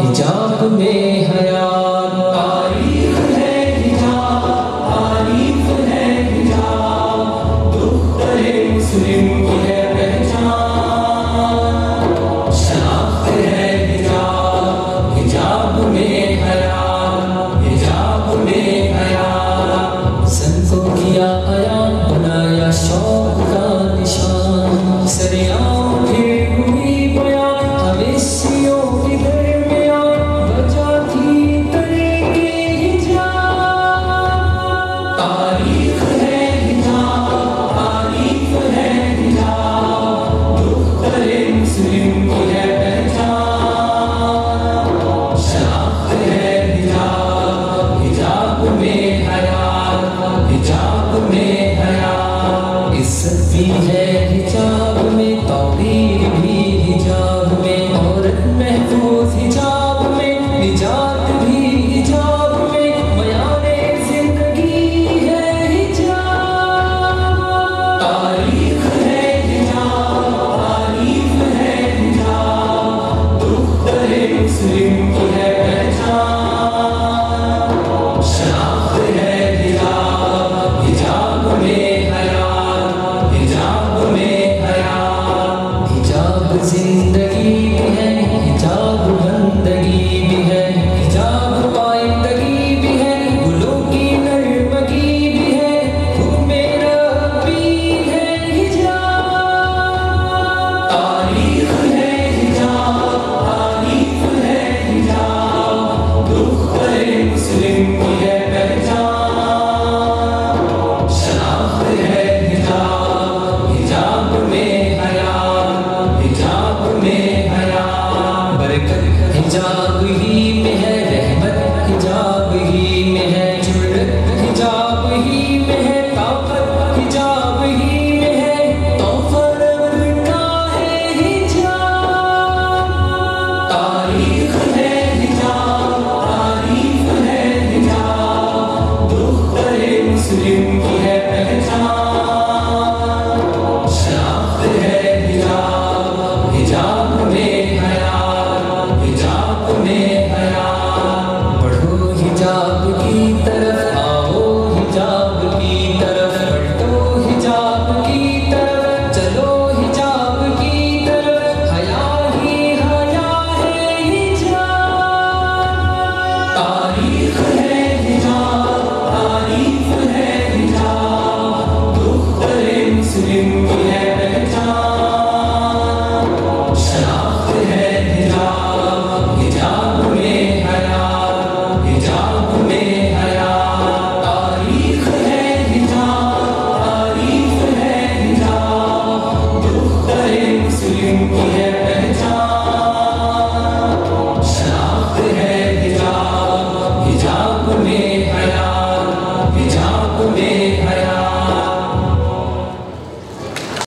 हिजाब में हया 이제 हिजाब है हिजाब हिजाब में